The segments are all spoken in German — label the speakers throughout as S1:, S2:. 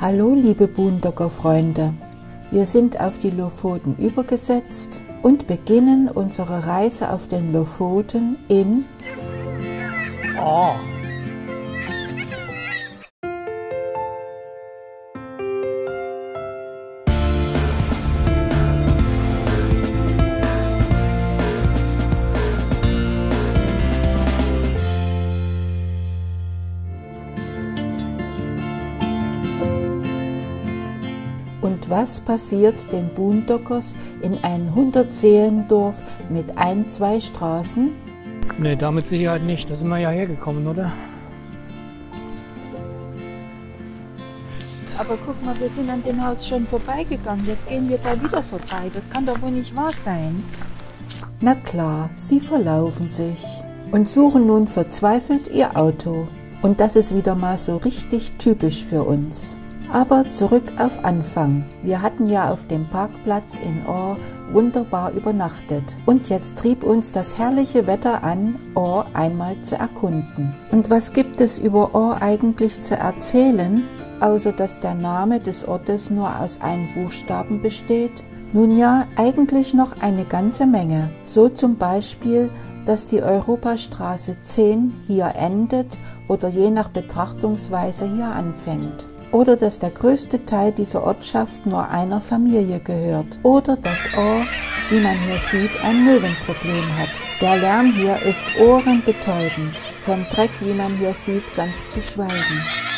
S1: Hallo liebe Boondocker Freunde, wir sind auf die Lofoten übergesetzt und beginnen unsere Reise auf den Lofoten in
S2: Oh.
S1: Was passiert den Boondockers in ein 100-Seelendorf mit ein, zwei Straßen?
S2: Ne, da mit Sicherheit nicht. Da sind wir ja hergekommen, oder?
S3: Aber guck mal, wir sind an dem Haus schon vorbeigegangen. Jetzt gehen wir da wieder vorbei. Das kann doch wohl nicht wahr sein.
S1: Na klar, sie verlaufen sich und suchen nun verzweifelt ihr Auto. Und das ist wieder mal so richtig typisch für uns. Aber zurück auf Anfang. Wir hatten ja auf dem Parkplatz in Orr wunderbar übernachtet. Und jetzt trieb uns das herrliche Wetter an, Orr einmal zu erkunden. Und was gibt es über Orr eigentlich zu erzählen, außer dass der Name des Ortes nur aus einem Buchstaben besteht? Nun ja, eigentlich noch eine ganze Menge. So zum Beispiel, dass die Europastraße 10 hier endet oder je nach Betrachtungsweise hier anfängt oder dass der größte Teil dieser Ortschaft nur einer Familie gehört oder dass Ohr, wie man hier sieht, ein Möwenproblem hat. Der Lärm hier ist ohrenbetäubend, vom Dreck, wie man hier sieht, ganz zu schweigen.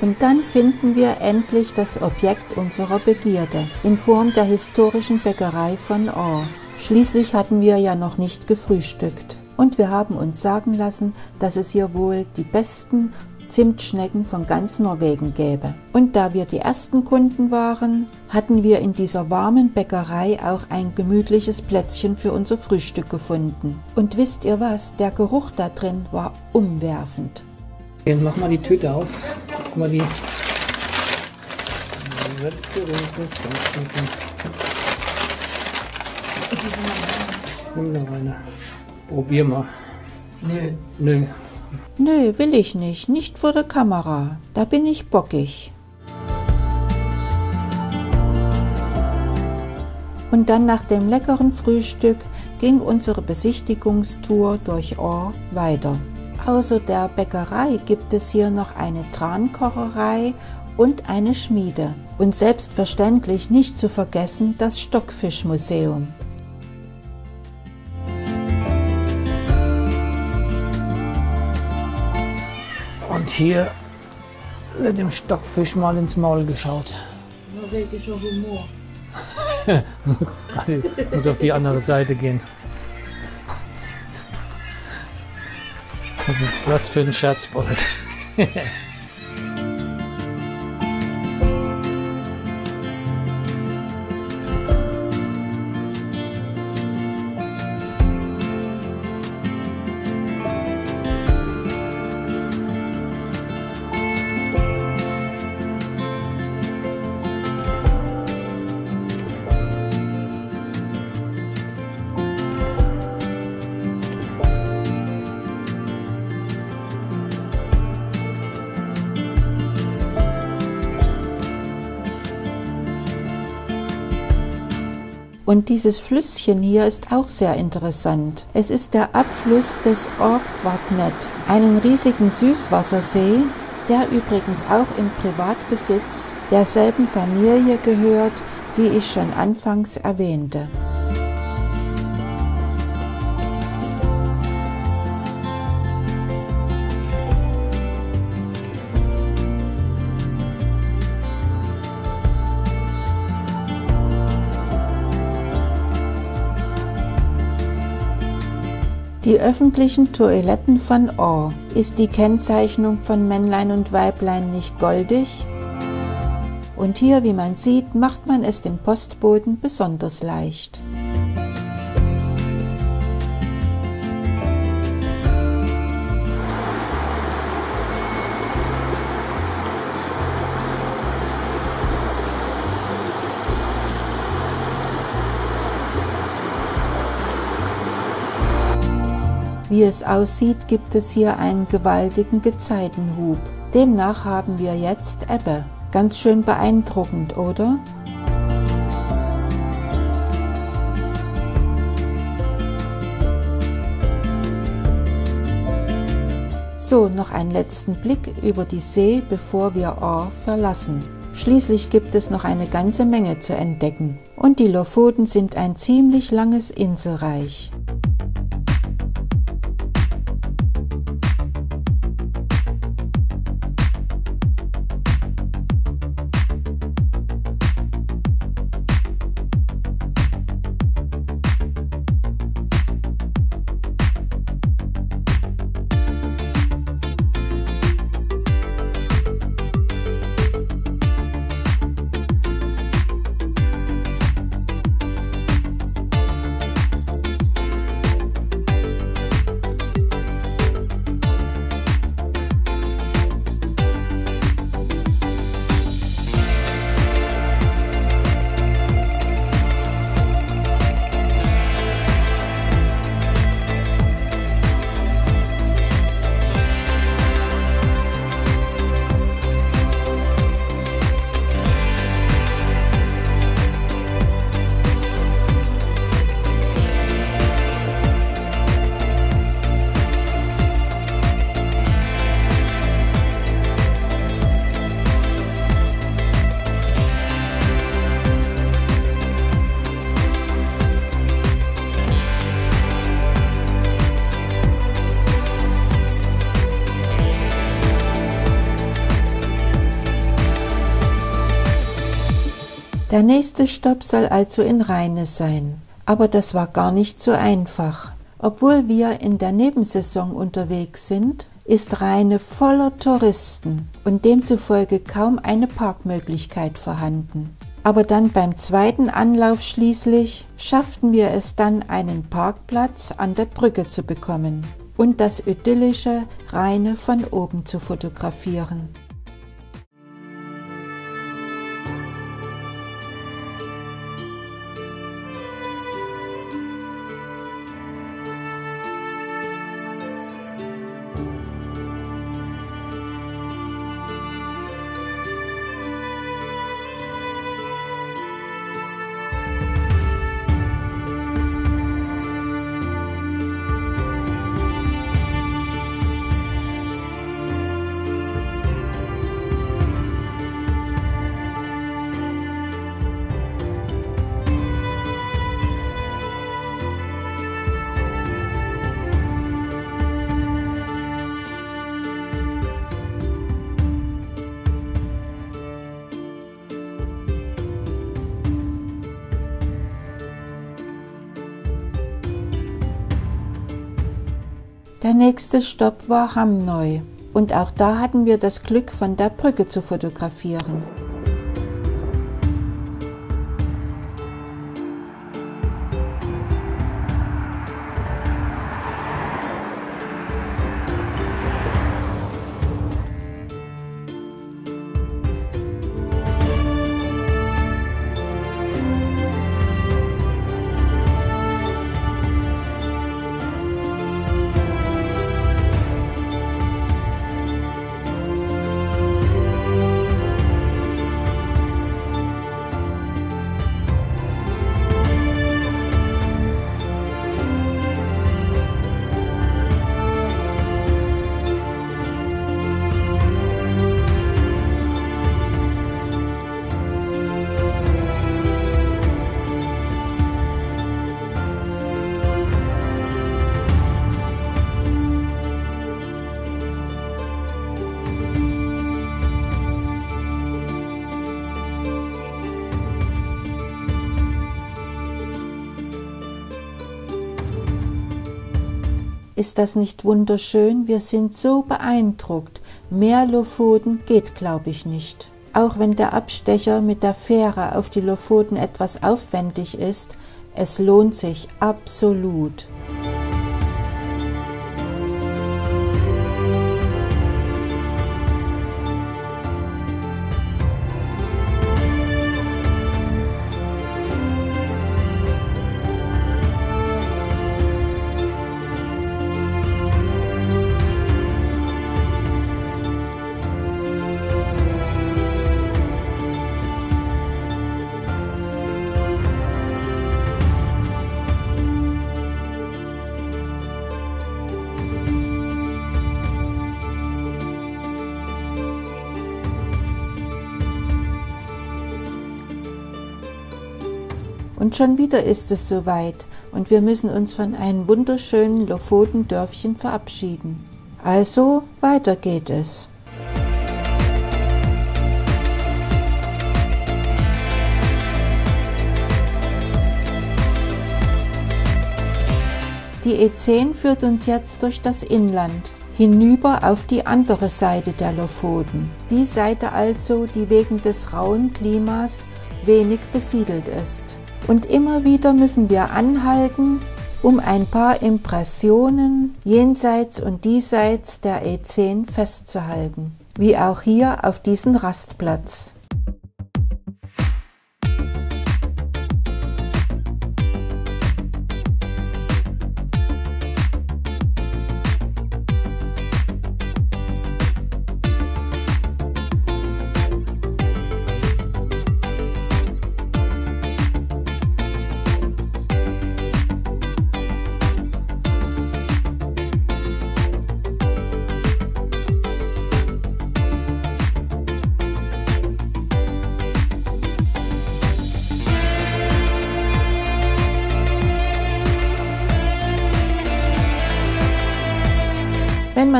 S1: Und dann finden wir endlich das Objekt unserer Begierde in Form der historischen Bäckerei von Orr. Schließlich hatten wir ja noch nicht gefrühstückt. Und wir haben uns sagen lassen, dass es hier wohl die besten Zimtschnecken von ganz Norwegen gäbe. Und da wir die ersten Kunden waren, hatten wir in dieser warmen Bäckerei auch ein gemütliches Plätzchen für unser Frühstück gefunden. Und wisst ihr was? Der Geruch da drin war umwerfend.
S2: Jetzt mach mal die Tüte auf. Guck mal die. Nimm noch eine. Probier mal.
S3: Nö.
S2: Nö.
S1: Nö, will ich nicht, nicht vor der Kamera. Da bin ich bockig. Und dann nach dem leckeren Frühstück ging unsere Besichtigungstour durch Orr weiter. Außer der Bäckerei gibt es hier noch eine Trankocherei und eine Schmiede. Und selbstverständlich nicht zu vergessen das Stockfischmuseum.
S2: Und hier wird dem Stockfisch mal ins Maul geschaut.
S3: Norwegischer Humor.
S2: muss, muss auf die andere Seite gehen. Was für ein Scherzbold.
S1: Und dieses Flüsschen hier ist auch sehr interessant. Es ist der Abfluss des Orkvatnet, einen riesigen Süßwassersee, der übrigens auch im Privatbesitz derselben Familie gehört, die ich schon anfangs erwähnte. Die öffentlichen Toiletten von Orr. Ist die Kennzeichnung von Männlein und Weiblein nicht goldig? Und hier, wie man sieht, macht man es den Postboten besonders leicht. Wie es aussieht, gibt es hier einen gewaltigen Gezeitenhub. Demnach haben wir jetzt Ebbe. Ganz schön beeindruckend, oder? So, noch einen letzten Blick über die See, bevor wir Or verlassen. Schließlich gibt es noch eine ganze Menge zu entdecken. Und die Lofoten sind ein ziemlich langes Inselreich. Der nächste Stopp soll also in Rheine sein. Aber das war gar nicht so einfach. Obwohl wir in der Nebensaison unterwegs sind, ist Rheine voller Touristen und demzufolge kaum eine Parkmöglichkeit vorhanden. Aber dann beim zweiten Anlauf schließlich schafften wir es dann, einen Parkplatz an der Brücke zu bekommen und das idyllische Rheine von oben zu fotografieren. Der nächste Stopp war Hamneu und auch da hatten wir das Glück, von der Brücke zu fotografieren. Ist das nicht wunderschön? Wir sind so beeindruckt. Mehr Lofoten geht, glaube ich, nicht. Auch wenn der Abstecher mit der Fähre auf die Lofoten etwas aufwendig ist, es lohnt sich absolut. Und schon wieder ist es soweit und wir müssen uns von einem wunderschönen Lofotendörfchen verabschieden. Also weiter geht es. Die E10 führt uns jetzt durch das Inland, hinüber auf die andere Seite der Lofoten. Die Seite also, die wegen des rauen Klimas wenig besiedelt ist. Und immer wieder müssen wir anhalten, um ein paar Impressionen jenseits und diesseits der E10 festzuhalten, wie auch hier auf diesem Rastplatz.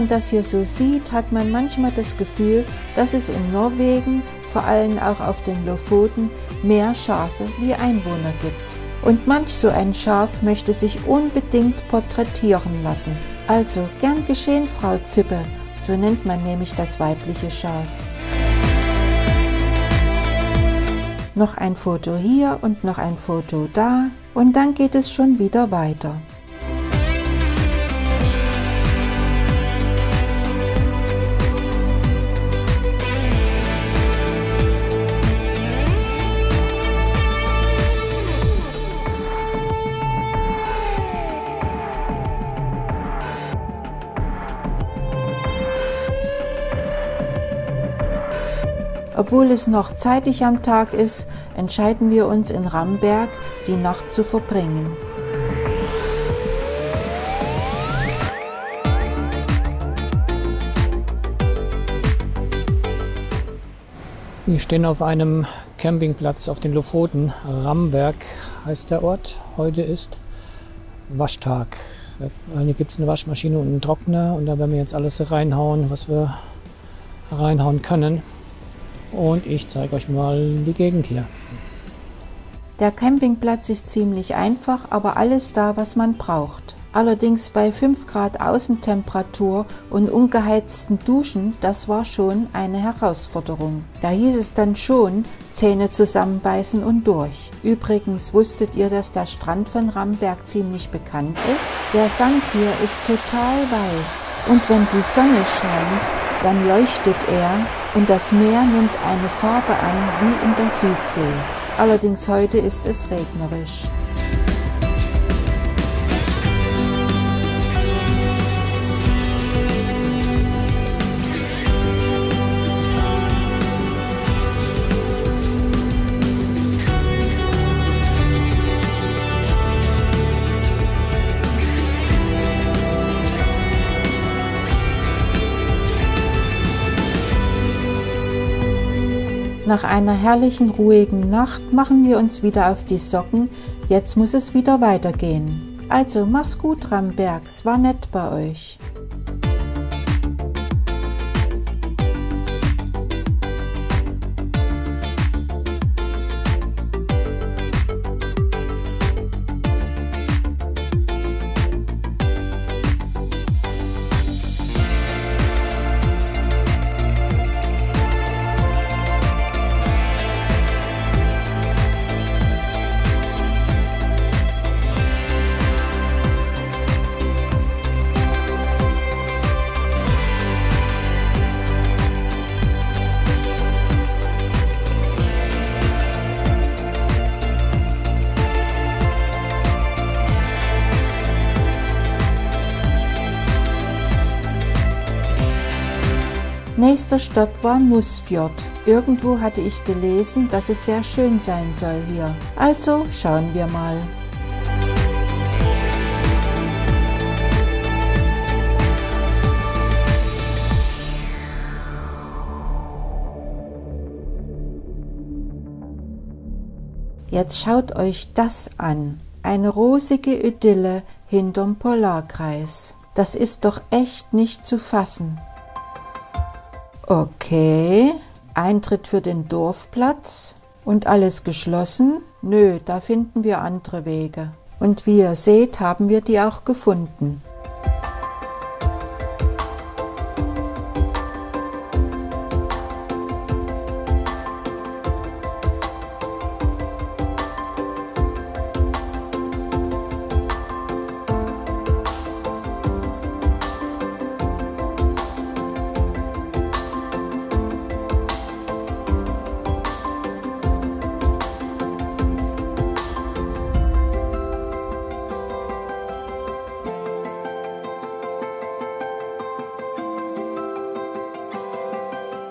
S1: Man das hier so sieht, hat man manchmal das Gefühl, dass es in Norwegen, vor allem auch auf den Lofoten, mehr Schafe wie Einwohner gibt. Und manch so ein Schaf möchte sich unbedingt porträtieren lassen. Also gern geschehen, Frau Zippe, so nennt man nämlich das weibliche Schaf. Noch ein Foto hier und noch ein Foto da und dann geht es schon wieder weiter. Obwohl es noch zeitig am Tag ist, entscheiden wir uns in Ramberg, die Nacht zu verbringen.
S2: Wir stehen auf einem Campingplatz auf den Lofoten. Ramberg heißt der Ort. Heute ist Waschtag. Hier gibt es eine Waschmaschine und einen Trockner und da werden wir jetzt alles reinhauen, was wir reinhauen können. Und ich zeige euch mal die Gegend hier.
S1: Der Campingplatz ist ziemlich einfach, aber alles da, was man braucht. Allerdings bei 5 Grad Außentemperatur und ungeheizten Duschen, das war schon eine Herausforderung. Da hieß es dann schon, Zähne zusammenbeißen und durch. Übrigens wusstet ihr, dass der Strand von Ramberg ziemlich bekannt ist? Der Sand hier ist total weiß und wenn die Sonne scheint, dann leuchtet er und das Meer nimmt eine Farbe an wie in der Südsee. Allerdings heute ist es regnerisch. Nach einer herrlichen, ruhigen Nacht machen wir uns wieder auf die Socken. Jetzt muss es wieder weitergehen. Also mach's gut, Rambergs, war nett bei euch. Nächster Stopp war Nussfjord. Irgendwo hatte ich gelesen, dass es sehr schön sein soll hier. Also schauen wir mal. Jetzt schaut euch das an. Eine rosige Idylle hinterm Polarkreis. Das ist doch echt nicht zu fassen. Okay, Eintritt für den Dorfplatz und alles geschlossen? Nö, da finden wir andere Wege. Und wie ihr seht, haben wir die auch gefunden.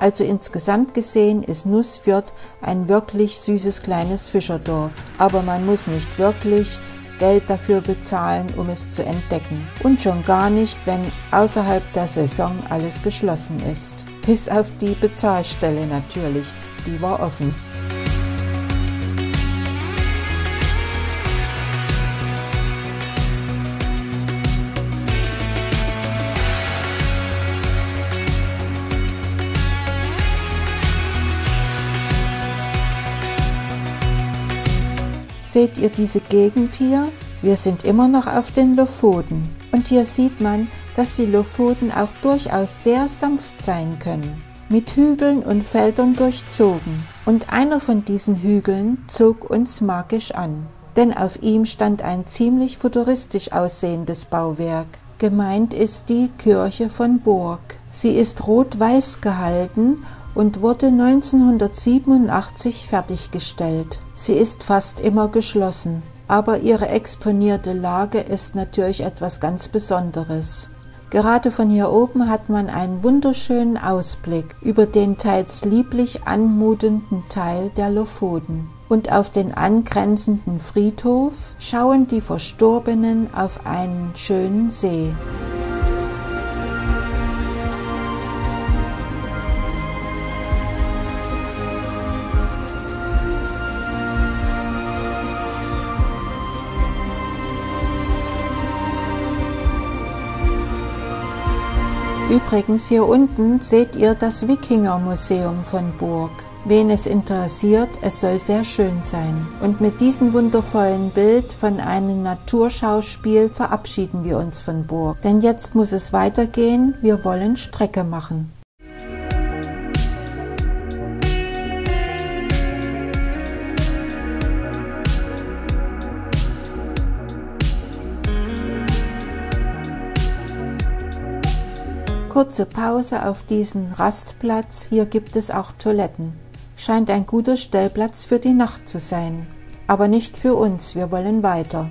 S1: Also insgesamt gesehen ist Nussfjord ein wirklich süßes kleines Fischerdorf. Aber man muss nicht wirklich Geld dafür bezahlen, um es zu entdecken. Und schon gar nicht, wenn außerhalb der Saison alles geschlossen ist. Bis auf die Bezahlstelle natürlich, die war offen. Seht ihr diese Gegend hier? Wir sind immer noch auf den Lofoten. Und hier sieht man, dass die Lofoten auch durchaus sehr sanft sein können. Mit Hügeln und Feldern durchzogen. Und einer von diesen Hügeln zog uns magisch an. Denn auf ihm stand ein ziemlich futuristisch aussehendes Bauwerk. Gemeint ist die Kirche von Burg. Sie ist rot-weiß gehalten und wurde 1987 fertiggestellt. Sie ist fast immer geschlossen, aber ihre exponierte Lage ist natürlich etwas ganz Besonderes. Gerade von hier oben hat man einen wunderschönen Ausblick über den teils lieblich anmutenden Teil der Lofoten. Und auf den angrenzenden Friedhof schauen die Verstorbenen auf einen schönen See. Übrigens hier unten seht ihr das Wikingermuseum von Burg. Wen es interessiert, es soll sehr schön sein. Und mit diesem wundervollen Bild von einem Naturschauspiel verabschieden wir uns von Burg. Denn jetzt muss es weitergehen, wir wollen Strecke machen. Kurze Pause auf diesen Rastplatz, hier gibt es auch Toiletten. Scheint ein guter Stellplatz für die Nacht zu sein. Aber nicht für uns, wir wollen weiter.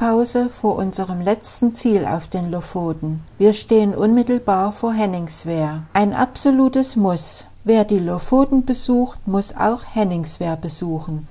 S1: Kleine Pause vor unserem letzten Ziel auf den Lofoten. Wir stehen unmittelbar vor Henningswehr. Ein absolutes Muss. Wer die Lofoten besucht, muss auch Henningswehr besuchen.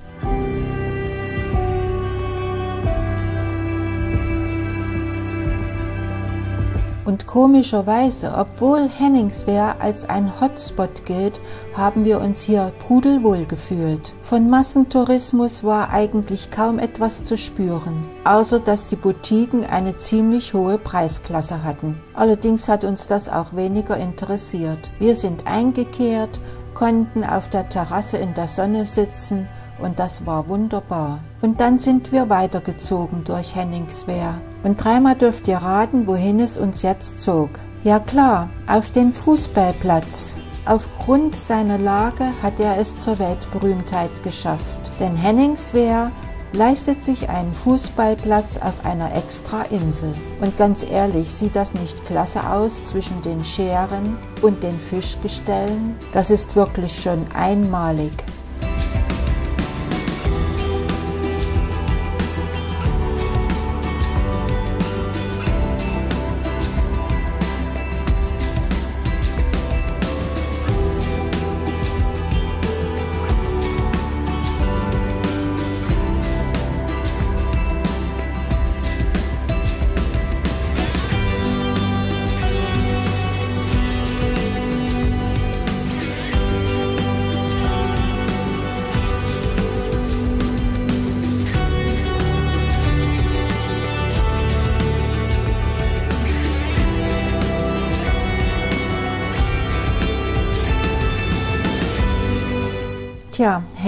S1: Und komischerweise, obwohl Henningswehr als ein Hotspot gilt, haben wir uns hier pudelwohl gefühlt. Von Massentourismus war eigentlich kaum etwas zu spüren, außer dass die Boutiquen eine ziemlich hohe Preisklasse hatten. Allerdings hat uns das auch weniger interessiert. Wir sind eingekehrt, konnten auf der Terrasse in der Sonne sitzen und das war wunderbar. Und dann sind wir weitergezogen durch Henningswehr. Und dreimal dürft ihr raten, wohin es uns jetzt zog. Ja klar, auf den Fußballplatz. Aufgrund seiner Lage hat er es zur Weltberühmtheit geschafft. Denn Henningswehr leistet sich einen Fußballplatz auf einer extra Insel. Und ganz ehrlich, sieht das nicht klasse aus zwischen den Scheren und den Fischgestellen? Das ist wirklich schon einmalig.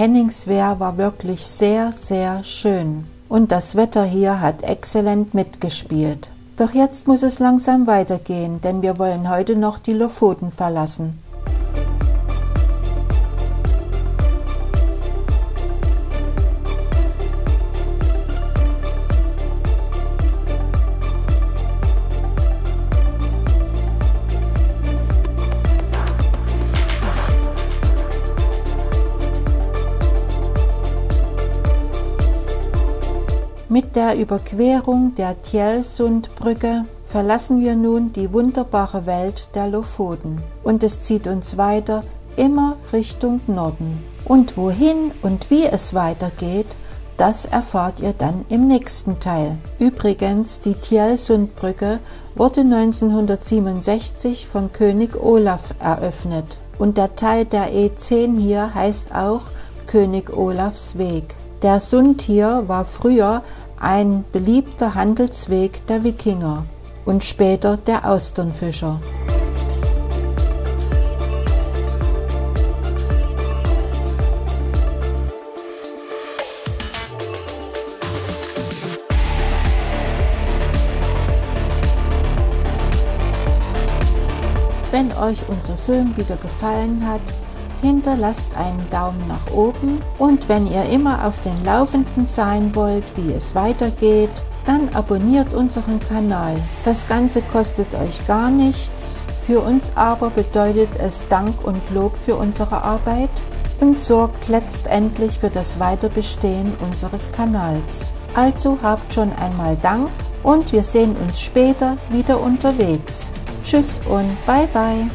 S1: Henningswehr war wirklich sehr, sehr schön. Und das Wetter hier hat exzellent mitgespielt. Doch jetzt muss es langsam weitergehen, denn wir wollen heute noch die Lofoten verlassen. Der Überquerung der Tjelsundbrücke verlassen wir nun die wunderbare Welt der Lofoten und es zieht uns weiter immer Richtung Norden. Und wohin und wie es weitergeht, das erfahrt ihr dann im nächsten Teil. Übrigens, die Tjelsundbrücke wurde 1967 von König Olaf eröffnet und der Teil der E10 hier heißt auch König Olafs Weg. Der Sund hier war früher ein beliebter Handelsweg der Wikinger und später der Austernfischer. Wenn euch unser Film wieder gefallen hat, hinterlasst einen Daumen nach oben und wenn ihr immer auf den Laufenden sein wollt, wie es weitergeht, dann abonniert unseren Kanal. Das Ganze kostet euch gar nichts, für uns aber bedeutet es Dank und Lob für unsere Arbeit und sorgt letztendlich für das Weiterbestehen unseres Kanals. Also habt schon einmal Dank und wir sehen uns später wieder unterwegs. Tschüss und bye bye.